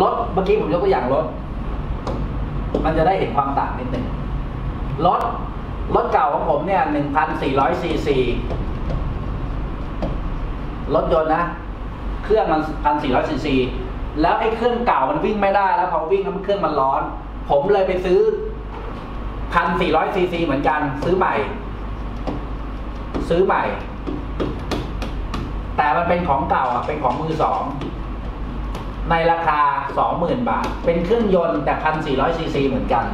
รถเมื่อกี้ผมยกตัวอย่างรถ มันจะได้เห็นความต่างนิดหนึ่งรถรถเก่าของผมเนี่ยหนึ่งพันสี่ร้อยซีซีรถยนต์นะ เครื่องมันพันสี่ร้อยซีซีแล้วไอ้เครื่องเก่ามันวิ่งไม่ได้แล้วพอวิ่งแล้วเครื่องมันร้อน ผมเลยไปซื้อพันสี่ร้อยซีซีเหมือนกัน ซื้อใหม่ ซื้อใหม่ แต่มันเป็นของเก่าอะเป็นของมือสอง ในราคาสองหมื่นบาท เป็นเครื่องยนต์แต่พันสี่ร้อยซีซีเหมือนกัน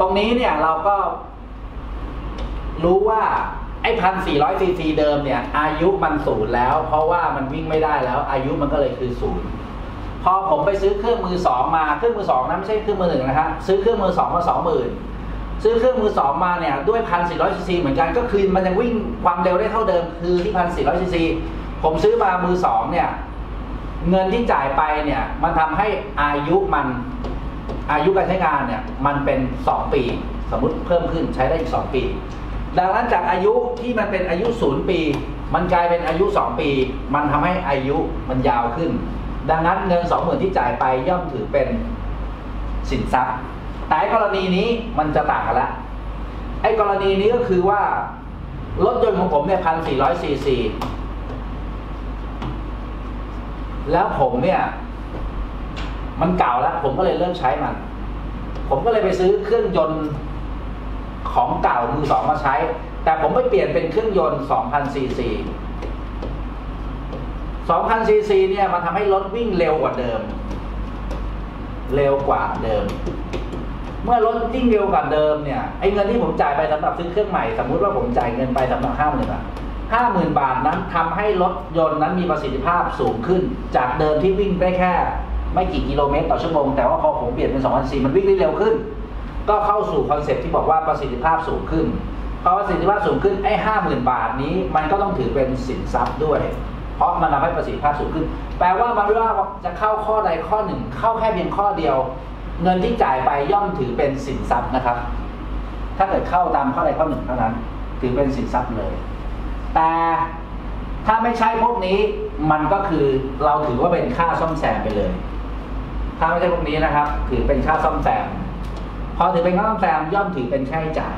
ตรงนี้เนี่ยเราก็ รู้ว่าไอ้พันสี่ร้อยซีซีเดิมเนี่ย อายุมันศูนย์แล้ว เพราะว่ามันวิ่งไม่ได้แล้ว อายุมันก็เลยคือศูนย์พอผมไปซื้อเครื่องมือสองมาเครื่องมือสองนะไม่ใช่เครื่องมือหนึ่งนะครับซื้อเครื่องมือสองมาสองหมื่นซื้อเครื่องมือสองมาเนี่ยด้วยพันสี่ร้อยซีซีเหมือนกันก็คือมันยังวิ่งความเร็วได้เท่าเดิมคือที่พันสี่ร้อยซีซีผมซื้อมามือสองเนี่ย เงินที่จ่ายไปเนี่ยมันทำให้อายุมันอายุการใช้งานเนี่ยมันเป็น 2 ปี สมมติเพิ่มขึ้นใช้ได้อีก 2 ปี ดังนั้นจากอายุที่มันเป็นอายุ 0 ปี มันกลายเป็นอายุ 2 ปี มันทำให้อายุมันยาวขึ้น ดังนั้นเงิน 20,000ที่จ่ายไปย่อมถือเป็นสินทรัพย์ แต่กรณีนี้มันจะต่างกันละไอ้กรณีนี้ก็คือว่ารถยนต์ของผมเนี่ยพันสี่ร้อยซีซี แล้วผมเนี่ย มันเก่าแล้ว ผมก็เลยเลิกใช้มัน ผมก็เลยไปซื้อเครื่องยนต์ของเก่ามือสองมาใช้ แต่ผมไปเปลี่ยนเป็นเครื่องยนต์2,000ซีซี2,000ซีซีเนี่ยมันทำให้รถวิ่งเร็วกว่าเดิม เร็วกว่าเดิม เมื่อรถวิ่งเร็วกว่าเดิมเนี่ยไอ้เงินที่ผมจ่ายไปสำหรับซื้อเครื่องใหม่ สมมุติว่าผมจ่ายเงินไปสำหรับห้าหมื่นบาท ห้าหมื่นบาทนั้นทำให้รถยนต์นั้นมีประสิทธิภาพสูงขึ้น จากเดิมที่วิ่งได้แค่ ไม่กี่กิโลเมตรต่อชั่วโมง แต่ว่าพอผมเปลี่ยนเป็น2,004มันวิ่งได้เร็วขึ้น ก็เข้าสู่ concept ที่บอกว่าประสิทธิภาพสูงขึ้นพอประสิทธิภาพสูงขึ้นไอ้ห้าหมื่นบาทนี้มันก็ต้องถือเป็นสินทรัพย์ด้วย เพราะมันทำให้ประสิทธิภาพสูงขึ้น แปลว่ามันไม่ว่าจะเข้าข้อใดข้อหนึ่ง เข้าแค่เพียงข้อเดียว เงินที่จ่ายไปย่อมถือเป็นสินทรัพย์นะครับ ถ้าเกิดเข้าตามข้อใดข้อหนึ่งเท่านั้น ถือเป็นสินทรัพย์เลย แต่ถ้าไม่ใช่พวกนี้มันก็คือเราถือว่าเป็นค่าซ่อมแซมไปเลย ถ้าไม่ใช่พวกนี้นะครับ ถือเป็นค่าซ่อมแซม พอถือเป็นค่าซ่อมแซมย่อมถือเป็นค่าใช้จ่าย